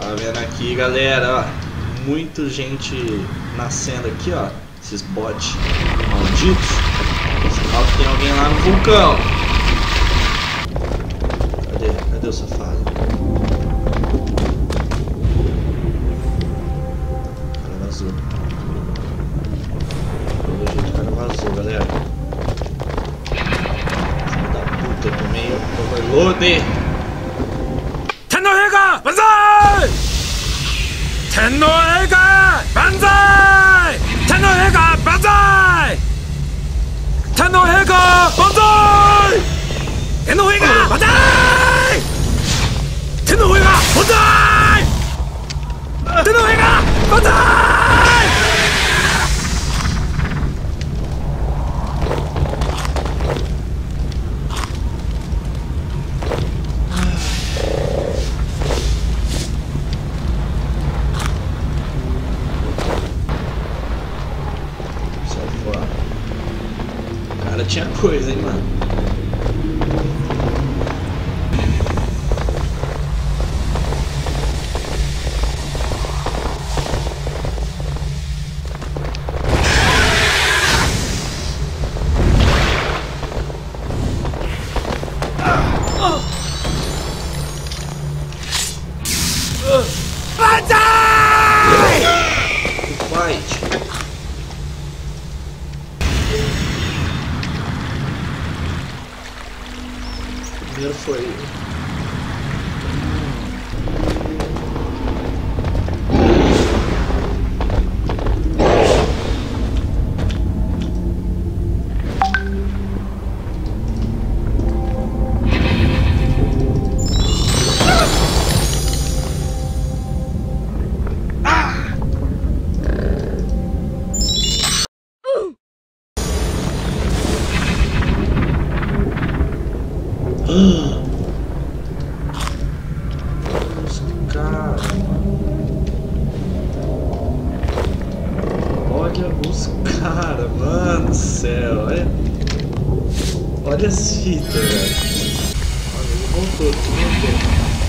Tá vendo aqui, galera, ó. Muito gente nascendo aqui, ó. Esses bots malditos. Sinal que tem alguém lá no vulcão. Cadê? Cadê o safado? O cara vazou. Pelo jeito o cara vazou, galera. Filho da puta, tomei overload. 皇陛下万歳天皇陛下万歳 Sai fora. O cara tinha coisa, hein, mano. Fight! Primeiro foi. Céu. Olha, as fitas, velho. Olha, ele voltou, ele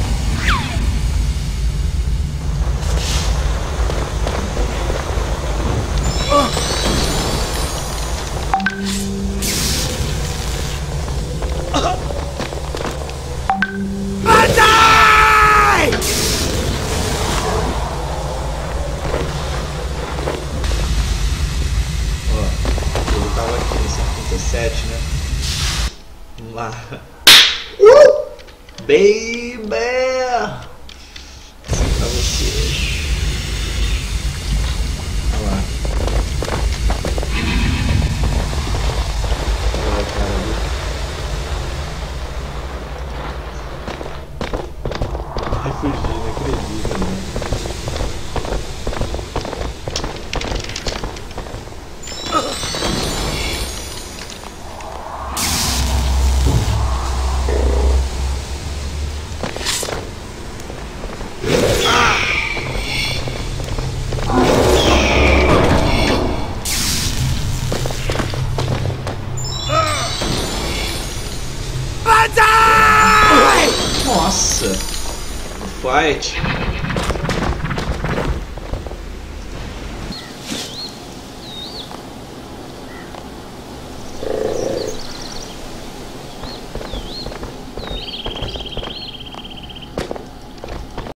sete né? Vamos lá. Uh! Baby! Nossa! Fight.